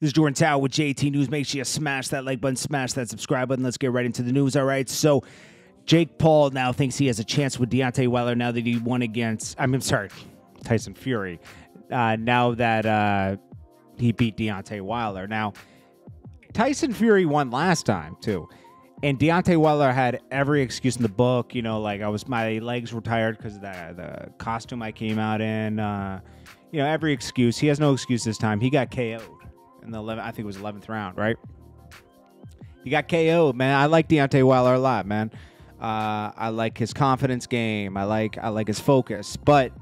This is Jordan Tower with JT News. Make sure you smash that like button, smash that subscribe button. Let's get right into the news. All right. So, Jake Paul now thinks he has a chance with Deontay Wilder now that he won against, I mean, sorry, Tyson Fury. Uh, now that uh, he beat Deontay Wilder. Now, Tyson Fury won last time, too. And Deontay Wilder had every excuse in the book. You know, like I was, my legs were tired because of the, the costume I came out in. Uh, you know, every excuse. He has no excuse this time. He got KO'd in the 11th, I think it was 11th round, right? He got KO'd, man. I like Deontay Wilder a lot, man. Uh, I like his confidence game. I like I like his focus. But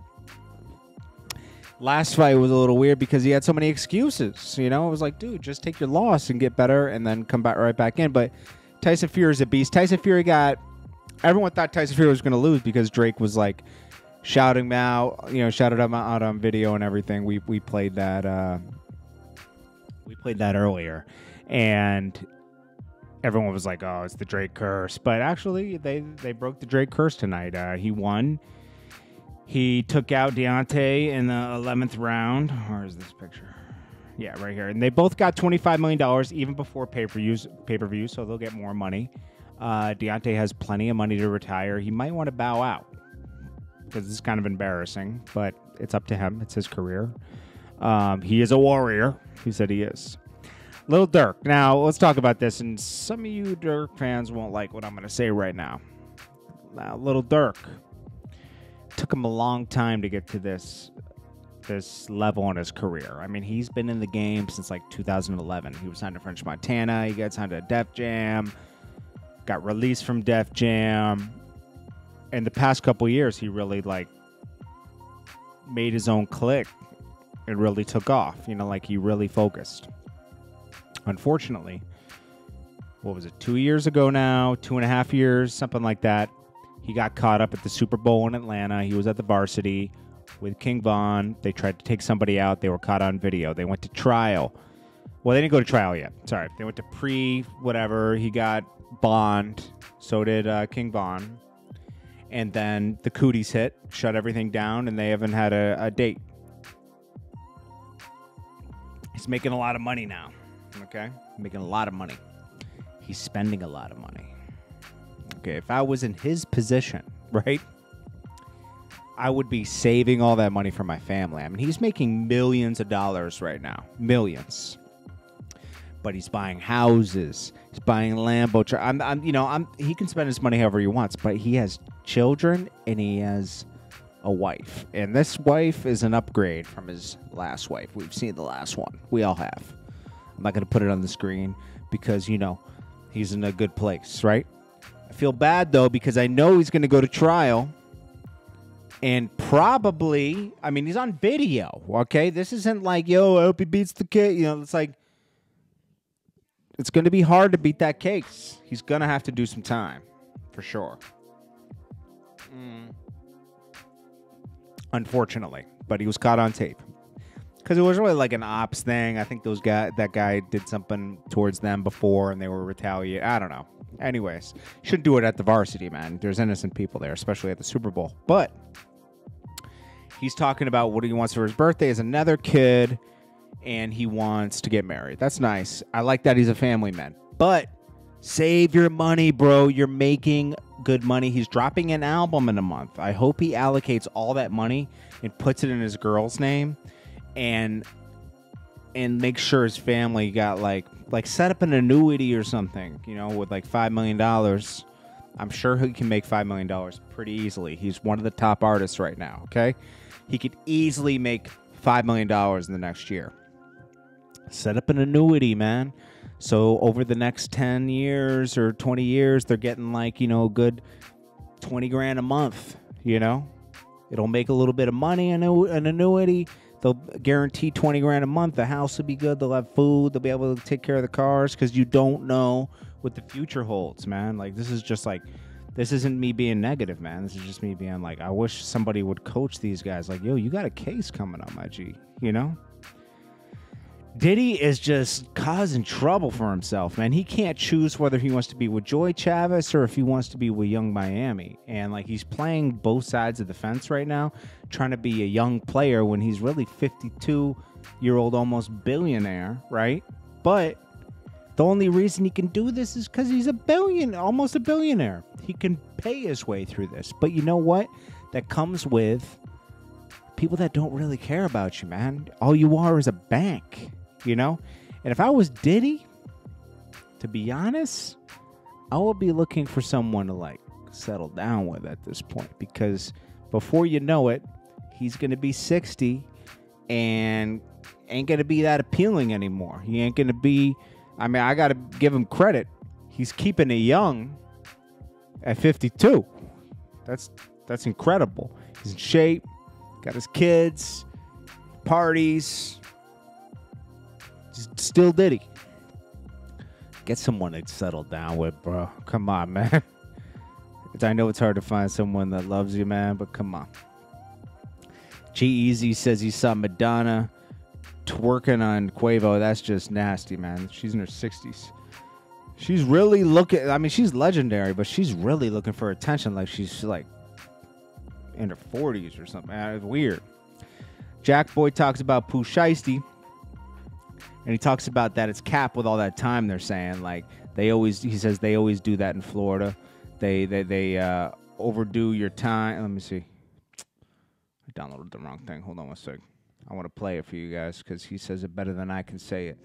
last fight was a little weird because he had so many excuses. You know, it was like, dude, just take your loss and get better, and then come back right back in. But Tyson Fury is a beast. Tyson Fury got everyone thought Tyson Fury was going to lose because Drake was like shouting him out, you know, shouted him out on video and everything. We we played that uh, we played that earlier, and everyone was like, "Oh, it's the Drake curse," but actually, they they broke the Drake curse tonight. Uh, he won. He took out Deontay in the eleventh round. Where is this picture? Yeah, right here. And they both got twenty five million dollars even before pay per views. Pay per view, so they'll get more money. Uh, Deontay has plenty of money to retire. He might want to bow out because this is kind of embarrassing, but it's up to him. It's his career. Um, he is a warrior. He said he is. Little Durk. Now let's talk about this, and some of you Durk fans won't like what I'm going to say right now. Now, Little Durk took him a long time to get to this this level in his career. I mean, he's been in the game since like 2011. He was signed to French Montana. He got signed to Def Jam. Got released from Def Jam. In the past couple years, he really like made his own click and really took off. You know, like he really focused. Unfortunately, what was it, two years ago now, two and a half years, something like that. He got caught up at the Super Bowl in Atlanta. He was at the varsity with King Von. They tried to take somebody out. They were caught on video. They went to trial. Well, they didn't go to trial yet. Sorry. They went to pre whatever. He got bond. So did uh, King Von. And then the cooties hit, shut everything down, and they haven't had a, a date. He's making a lot of money now. Okay? Making a lot of money. He's spending a lot of money. Okay, if I was in his position, right? I would be saving all that money for my family. I mean, he's making millions of dollars right now. Millions. But he's buying houses. He's buying Lambo. I'm, I'm, you know, I'm. He can spend his money however he wants, but he has children and he has a wife, and this wife is an upgrade from his last wife. We've seen the last one. We all have. I'm not going to put it on the screen because you know he's in a good place, right? I feel bad though because I know he's going to go to trial and probably I mean he's on video, okay? This isn't like, yo, I hope he beats the kid. You know, it's like it's gonna be hard to beat that case. He's gonna have to do some time, for sure. Mm. Unfortunately. But he was caught on tape. Because it was really like an ops thing. I think those guy that guy did something towards them before and they were retaliate. I don't know. Anyways, shouldn't do it at the varsity, man. There's innocent people there, especially at the Super Bowl. But he's talking about what he wants for his birthday is another kid, and he wants to get married. That's nice. I like that he's a family man. But save your money, bro. You're making good money. He's dropping an album in a month. I hope he allocates all that money and puts it in his girl's name and and make sure his family got like like set up an annuity or something, you know, with like five million dollars. I'm sure he can make five million dollars pretty easily. He's one of the top artists right now. Okay, he could easily make five million dollars in the next year. Set up an annuity, man. So over the next ten years or twenty years, they're getting like you know a good twenty grand a month. You know, it'll make a little bit of money in an annuity They'll guarantee 20 grand a month. The house will be good. They'll have food. They'll be able to take care of the cars because you don't know what the future holds, man. Like, this is just like, this isn't me being negative, man. This is just me being like, I wish somebody would coach these guys. Like, yo, you got a case coming up, my G, you know? Diddy is just causing trouble for himself, man. He can't choose whether he wants to be with Joie Chavis or if he wants to be with Yung Miami. And like he's playing both sides of the fence right now, trying to be a young player when he's really 52 year old, almost billionaire, right? But the only reason he can do this is because he's a billion, almost a billionaire. He can pay his way through this. But you know what? That comes with people that don't really care about you, man. All you are is a bank you know? And if I was Diddy, to be honest, I would be looking for someone to like settle down with at this point because before you know it, he's going to be 60 and ain't going to be that appealing anymore. He ain't going to be I mean, I got to give him credit. He's keeping it young at 52. That's that's incredible. He's in shape, got his kids, parties, still Diddy. Get someone to settle down with, bro. Come on, man. I know it's hard to find someone that loves you, man, but come on. G-Eazy says he saw Madonna twerking on Quavo. That's just nasty, man. She's in her 60s. She's really looking. I mean, she's legendary, but she's really looking for attention. Like she's like in her 40s or something. It's weird. Jackboy talks about Pooh Shiesty and he talks about that it's cap with all that time they're saying like they always he says they always do that in Florida. They they they uh, overdo your time. Let me see. I downloaded the wrong thing. Hold on one sec. I want to play it for you guys because he says it better than I can say it.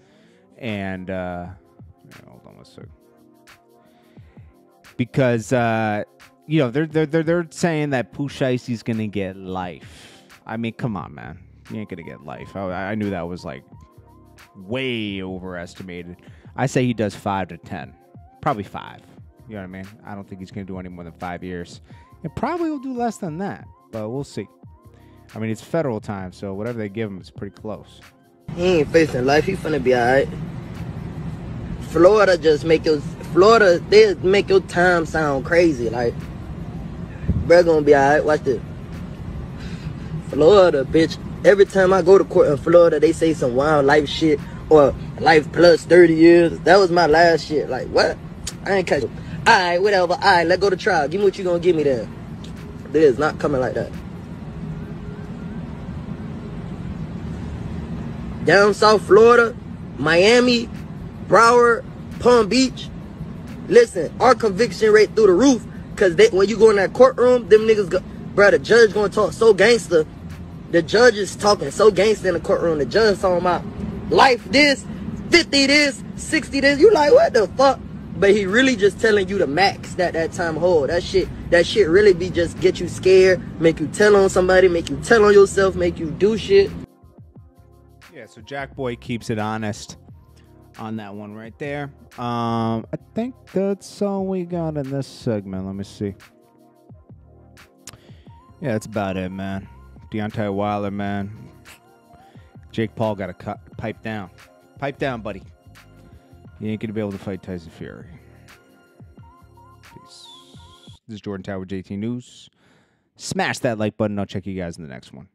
And uh, hold on one sec. Because uh, you know they're they're they're, they're saying that Shiesty's gonna get life. I mean, come on, man. You ain't gonna get life. I, I knew that was like way overestimated. I say he does five to ten, probably five. You know what I mean? I don't think he's going to do any more than five years. It probably will do less than that, but we'll see. I mean, it's federal time, so whatever they give him is pretty close. He ain't facing life. He finna be alright. Florida just make your Florida they make your time sound crazy. Like, bro, gonna be alright. Watch this. Florida, bitch every time I go to court in Florida, they say some wild life shit or life plus 30 years. That was my last shit. Like, what? I ain't catch it. Alright, whatever. Alright, let go to trial. Give me what you gonna give me then. This is not coming like that. Down South Florida, Miami, Broward, Palm Beach. Listen, our conviction rate through the roof. Cause they, when you go in that courtroom, them niggas go, bro, the judge gonna talk so gangster the judge is talking so gangster in the courtroom. The judge talking about life this, 50 this, 60 this. You like, what the fuck? But he really just telling you the max that that time hold. That shit, that shit really be just get you scared, make you tell on somebody, make you tell on yourself, make you do shit. Yeah, so Jackboy keeps it honest on that one right there. Um, I think that's all we got in this segment. Let me see. Yeah, that's about it, man. Deontay Wilder, man. Jake Paul got to cut pipe down. Pipe down, buddy. You ain't gonna be able to fight Tyson Fury. Peace. This is Jordan Tower, with JT News. Smash that like button. I'll check you guys in the next one.